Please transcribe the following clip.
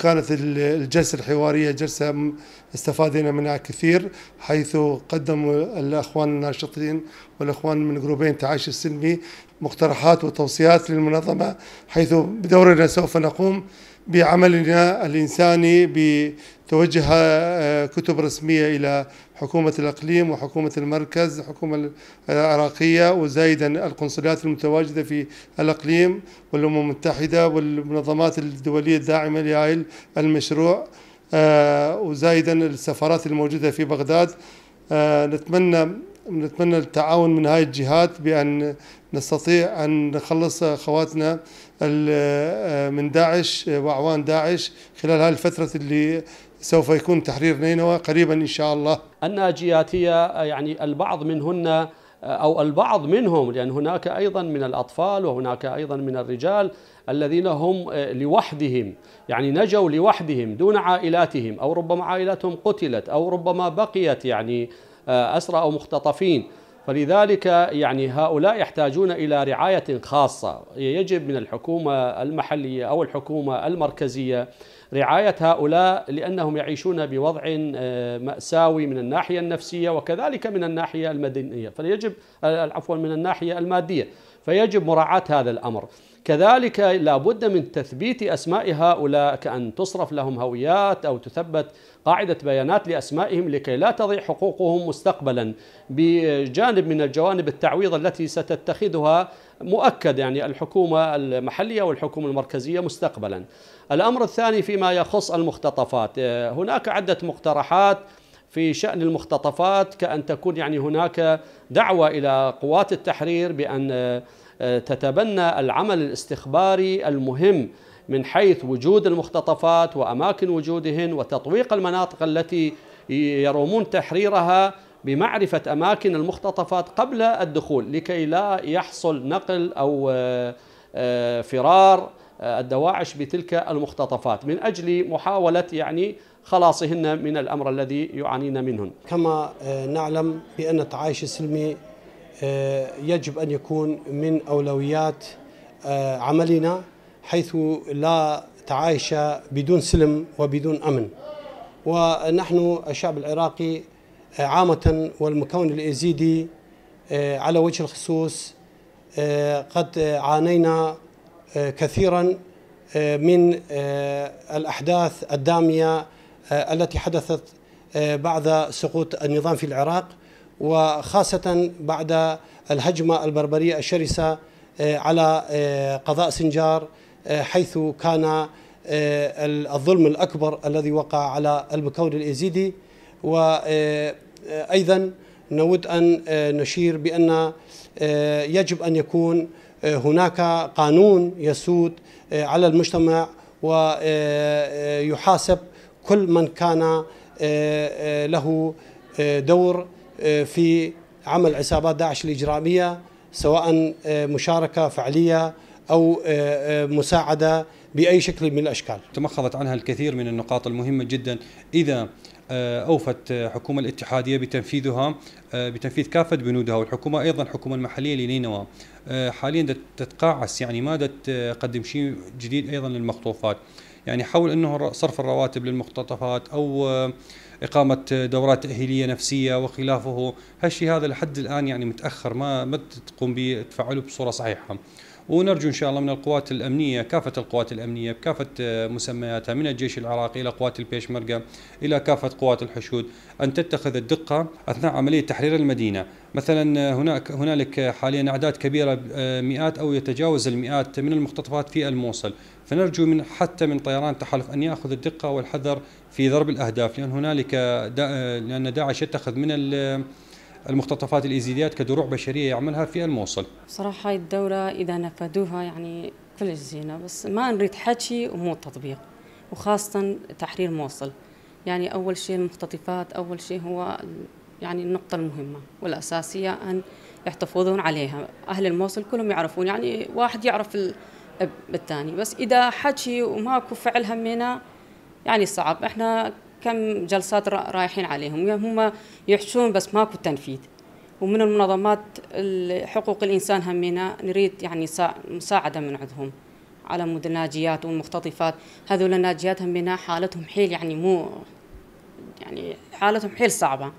كانت الجلسة الحوارية جلسة استفادنا منها كثير حيث قدموا الأخوان الناشطين والأخوان من جروبين تعايش السلمي مقترحات وتوصيات للمنظمة حيث بدورنا سوف نقوم بعملنا الإنساني بتوجه آه، كتب رسمية إلى حكومة الإقليم وحكومة المركز الحكومة العراقية وزايدا القنصليات المتواجدة في الإقليم والأمم المتحدة والمنظمات الدولية الداعمة لهذا المشروع آه، وزايدا السفارات الموجودة في بغداد. آه، نتمنى نتمنى التعاون من هاي الجهات بأن نستطيع أن نخلص خواتنا من داعش وأعوان داعش خلال هذه الفترة اللي سوف يكون تحرير نينوى قريبا إن شاء الله. الناجيات هي يعني البعض منهن أو البعض منهم لأن هناك أيضا من الأطفال وهناك أيضا من الرجال الذين هم لوحدهم يعني نجوا لوحدهم دون عائلاتهم أو ربما عائلاتهم قتلت أو ربما بقيت يعني أسرى أو مختطفين. فلذلك يعني هؤلاء يحتاجون إلى رعاية خاصة. يجب من الحكومة المحلية أو الحكومة المركزية رعاية هؤلاء لأنهم يعيشون بوضع آه، مأساوي من الناحية النفسية وكذلك من الناحية المدنية. فيجب عفوا من الناحية المادية. فيجب مراعاة هذا الأمر. كذلك لا بد من تثبيت أسماء هؤلاء كأن تصرف لهم هويات أو تثبت قاعدة بيانات لأسمائهم لكي لا تضيع حقوقهم مستقبلا. بجانب من الجوانب التعويض التي ستتخذها مؤكد يعني الحكومة المحلية والحكومة المركزية مستقبلا. الأمر الثاني فيما يخص المختطفات. هناك عدة مقترحات في شأن المختطفات كأن تكون يعني هناك دعوة إلى قوات التحرير بأن آه، تتبنى العمل الاستخباري المهم من حيث وجود المختطفات وأماكن وجودهن وتطويق المناطق التي يرومون تحريرها بمعرفة أماكن المختطفات قبل الدخول لكي لا يحصل نقل أو آه، آه، فرار الدواعش بتلك المختطفات. من أجل محاولة يعني خلاصهن من الأمر الذي يعانين منه. كما نعلم بأن التعايش السلمي آه، يجب أن يكون من أولويات آه، عملنا حيث لا تعايش بدون سلم وبدون أمن ونحن الشعب العراقي آه، عامة والمكون الإيزيدي على وجه الخصوص قد عانينا كثيرا من الأحداث الدامية التي حدثت بعد سقوط النظام في العراق وخاصة بعد الهجمة البربرية الشرسة آه، على آه، قضاء سنجار آه، حيث كان الظلم الأكبر الذي وقع على المكون الإيزيدي وأيضا نود أن نشير بأن يجب أن يكون هناك قانون يسود على المجتمع ويحاسب كل من كان له دور آه، في عمل عصابات داعش الإجرامية سواء آه، مشاركة فعلية أو آه، مساعدة بأي شكل من الأشكال. تمخضت عنها الكثير من النقاط المهمة جدا. إذا أوفت حكومة الاتحادية بتنفيذها بتنفيذ كافة بنودها والحكومة أيضا الحكومة المحليه لنينوى. حاليا تتقاعس يعني ما تقدم شيء جديد أيضا للمخطوفات. يعني حول إنه صرف الرواتب للمختطفات أو إقامة دورات تأهيلية نفسية وخلافه. هالشيء هذا لحد الآن يعني متأخر ما ما تقوم بتفعله بصورة صحيحة. ونرجو إن شاء الله من القوات الأمنية كافة القوات الأمنية بكافة مسمياتها من الجيش العراقي إلى قوات البيشمركة إلى كافة قوات الحشود أن تتخذ الدقة أثناء عملية تحرير المدينة، مثلا هناك هنالك حاليا أعداد كبيرة مئات أو يتجاوز المئات من المختطفات في الموصل، فنرجو من حتى من طيران التحالف أن يأخذ الدقة والحذر في ضرب الأهداف لأن هنالك دا لأن داعش يتخذ من المختطفات الإيزيديات كدروع بشرية يعملها في الموصل. صراحة هاي الدوره إذا نفذوها يعني كلش زينة بس ما نريد حكي ومو تطبيق وخاصه تحرير موصل. يعني أول شيء المختطفات أول شيء هو يعني النقطة المهمة والأساسية أن يحتفظون عليها. أهل الموصل كلهم يعرفون يعني واحد يعرف الثاني. بس إذا حكي وماكو فعل همينا يعني صعب. إحنا كم جلسات رايحين عليهم. هم يحشون بس ماكو تنفيذ. ومن المنظمات حقوق الإنسان همينا نريد يعني مساعدة من عندهم على مود الناجيات والمختطفات. هذول الناجيات هم بنا حالتهم حيل يعني مو يعني حالتهم حيل صعبة.